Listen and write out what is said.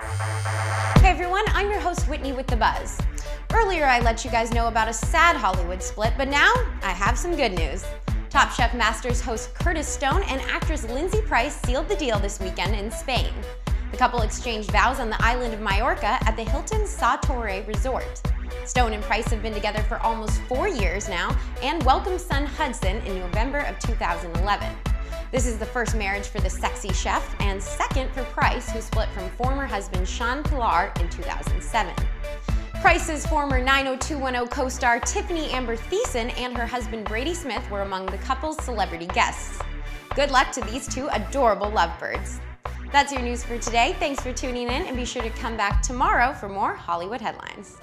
Hey everyone, I'm your host Whitney with The Buzz. Earlier I let you guys know about a sad Hollywood split, but now I have some good news. Top Chef Masters host Curtis Stone and actress Lindsay Price sealed the deal this weekend in Spain. The couple exchanged vows on the island of Majorca at the Hilton Sa Torre Resort. Stone and Price have been together for almost four years now and welcomed son Hudson in November of 2011. This is the first marriage for the sexy chef and second for Price, who split from former husband Sean Pilar in 2007. Price's former 90210 co-star Tiffani Amber Thiessen and her husband Brady Smith were among the couple's celebrity guests. Good luck to these two adorable lovebirds. That's your news for today. Thanks for tuning in and be sure to come back tomorrow for more Hollywood headlines.